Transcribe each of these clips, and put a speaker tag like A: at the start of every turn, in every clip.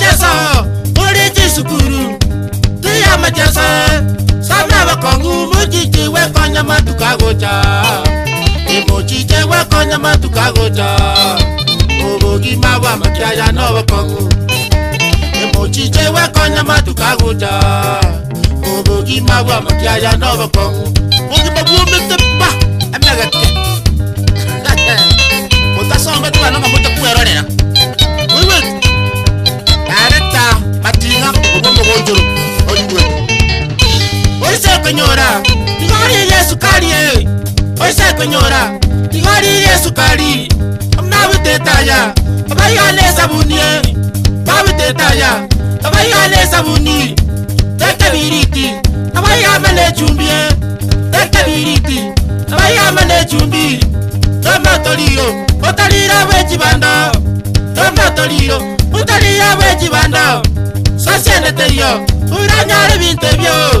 A: machesa muriji sukuru tiya machesa sana wakongu mujiji wekonya matukagocha imujije wekonya matukagocha obogi mawa makiaya no wakongu imujije wekonya matukagocha obogi mawa makiaya no wakongu ogimabuometepa amegake mutasongo tuwanonga mutepuerorera senyora tigarire sukariye oise senyora tigarire sukari omnawitetaya abayale sabuniye bawitetaya abayale sabuni tekebiriti abayamane chumbiye tekebiriti abayamane chumbi tomatoliro otalira wechibanda tomatoliro otalira wechibanda sosieneteyo uranyare bintebyo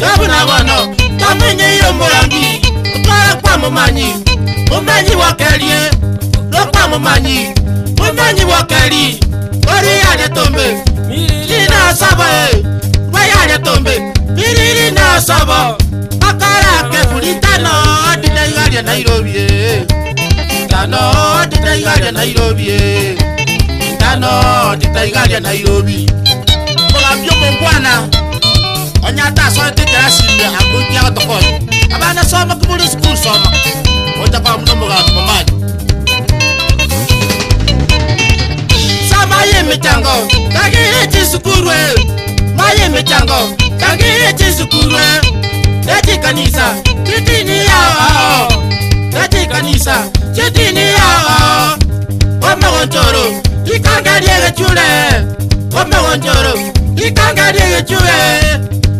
A: gavana wano tamenyeire omulangi otwala kwamumanyi mumenyi wakerie lokwamumanyi mumenyi wakeri oliyalyatombe linasaba e lweyalyatombe piriri na kulitano akara nairobie tano odinaigalya nairobie tano odinaigalya nairobi mulambyo mungwana onyata soite terasinde akunkyaga tokonya abana soma kumuli esukulu soma otakola munomugamu mumanyi samaye emitango kagire ekisukurwe maye emitango kagire ekisukurwe ekikanisa kitini yao ekikanisa kitini yao omegontoro ikangalyegechule omegontoro ikangalyegechule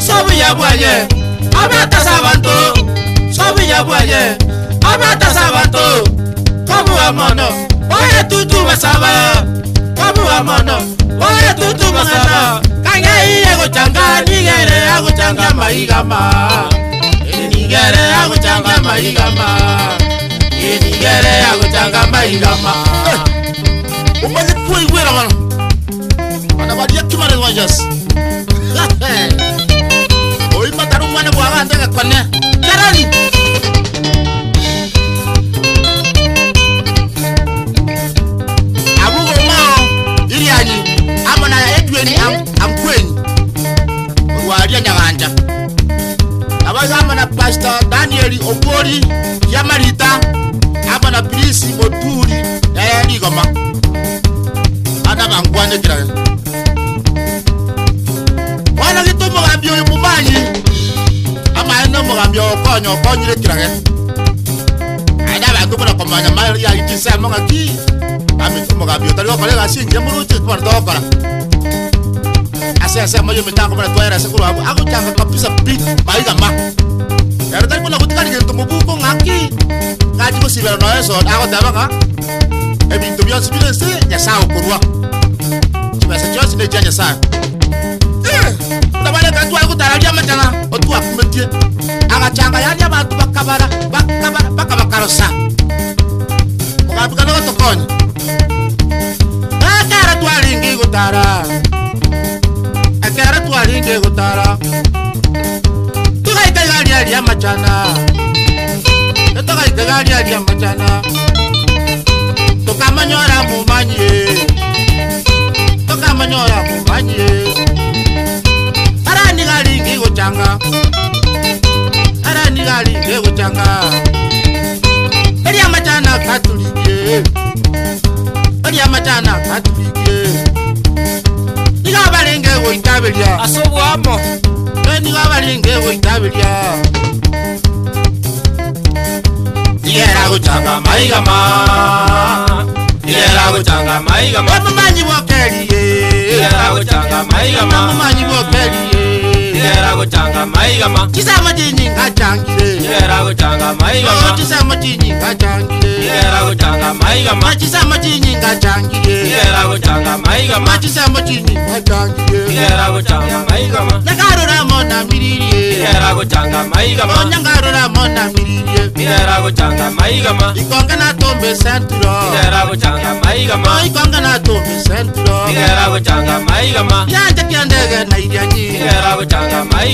A: sobiya buwaye ama tasabanto sobiya buwaye ama tasabanto kọmu amọna wọye tutu masaba kọmu amọna wọye tutu masaba kange iye kucanga nigere akucanga mayigama enigere akucanga mayigama enigere akucanga mayigama. umaze kuwa igwera wana wana badia kimare wajas. ne bw'abanze ngekone karali abugo mao ilyanyi amona edweni amkweni olwalya nyabanja abayo amona pasita danieli ogoli yamalita amona pilisi otuli yayaligoma yo konyo konyo le kirage ada ba tu bora komanya ma ya ikisa mo ga ki ami tu mo ga bi otalo kole ga singe mo ruchi ko do kora ase ase mo yo mita ko bora tuera se kula aku changa kapisa bit bai ga ma Pero tal kuna kutika ni tumbo buko ngaki. Ngaji mo sibero no eso, ako tama ka. E bintu byo sibiro se ya sao kurwa. Chibasa chos ne janya sao. yalya matala otuwa kumedye agacanga yalya abantu bakabara bakabara paka bakarosa abantu kana batokonya akara twalinga igutara akara twalinga igutara tukaita yalya lya machana tukaita yalya lya machana tukamanyora mumanye tukamanyora mumanye kutanga aranigali ge kutanga eliamatana katulie eliamatana katulie nigavalinge goitavilia asobwamo enigavalinge goitavilia nigera kutanga maigama mumanyi bokeliye kutanga maigama tisa matini ngatangire yera kutanga maigama oh, tisa matini ngatangire yera kutanga maigama oh, tisa matini ngatangire yera kutanga maigama oh, tisa matini ngatangire yera kutanga maigama nakarora mona miriri yera kutanga maigama nyangarora mona miriri yera kutanga maigama ikonga na tombe sentro yera kutanga maigama ikonga na tombe sentro yera kutanga maigama yanje kyandege na iryanyi yera kutanga maigama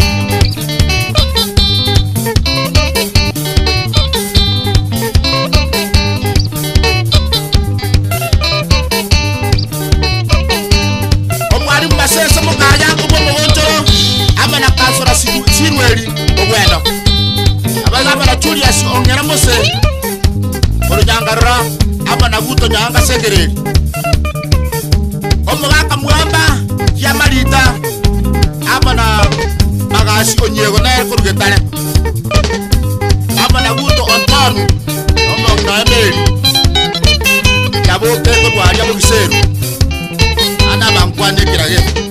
A: after Julius ongeramo se olunyangarura abana buto nyanga segereri omugaka mwamba yamarita abana bagasi onyego naye ya korugetare abana buto ontanu omogunaemeri yaboke korwaria mugiseru ana bankwanekirage